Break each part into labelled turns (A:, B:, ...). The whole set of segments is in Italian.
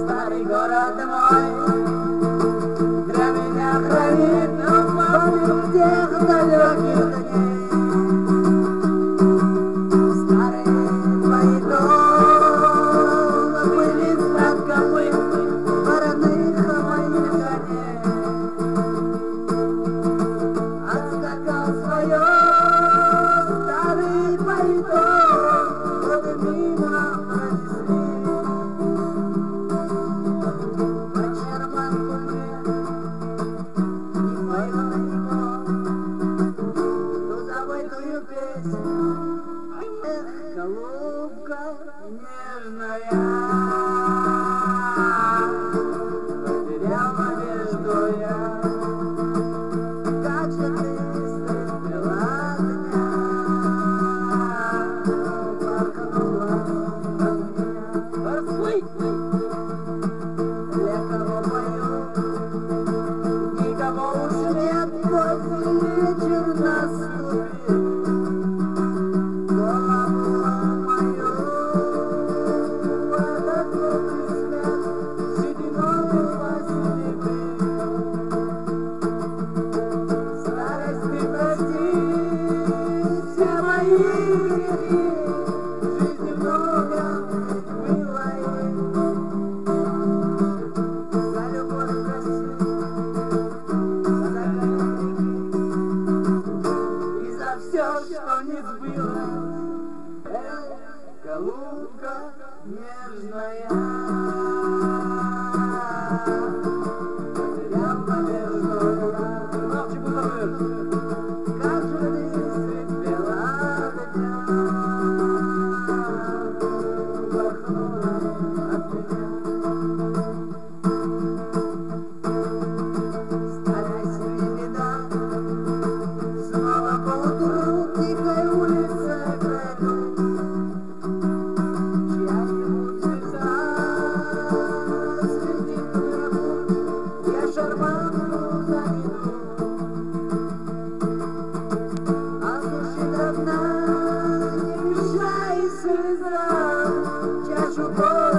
A: Stare gorata mai Thank you. голубка нежная. Thank you. Oh,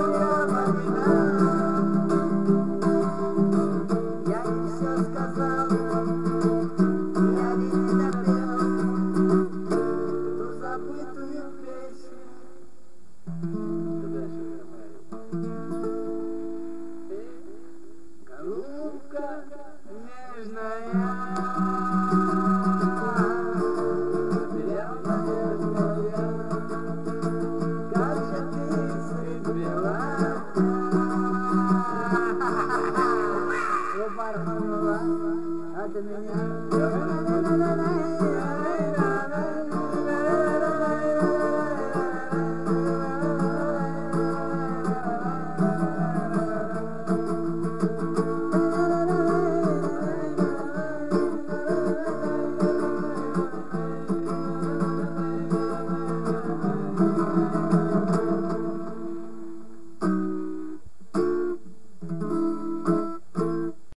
A: أدمي